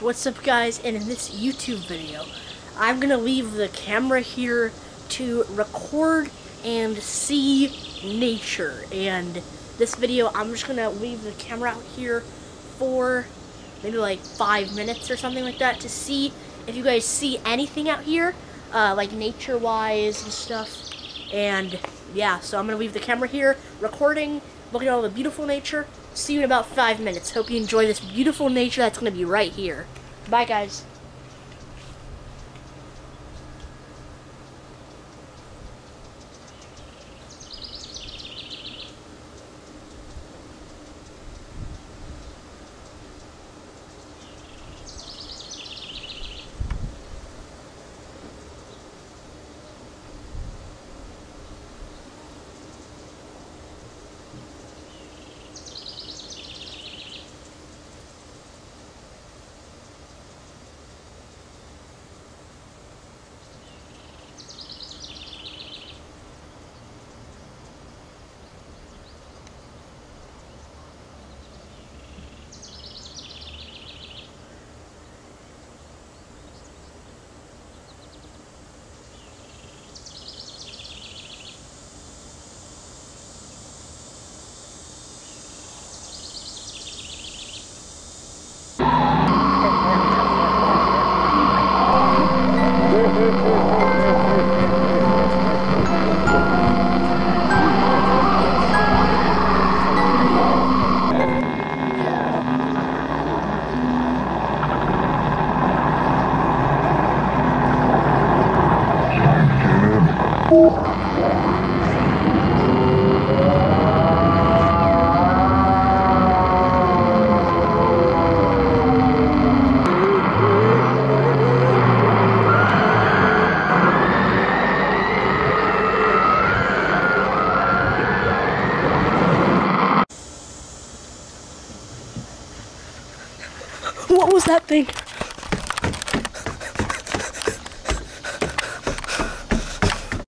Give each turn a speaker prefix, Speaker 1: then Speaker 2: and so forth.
Speaker 1: what's up guys? And in this YouTube video I'm gonna leave the camera here to record and see nature. And this video I'm just gonna leave the camera out here for maybe like five minutes or something like that to see if you guys see anything out here uh, like nature wise and stuff and yeah so I'm gonna leave the camera here recording looking at all the beautiful nature See you in about five minutes. Hope you enjoy this beautiful nature that's going to be right here. Bye, guys. What was that thing?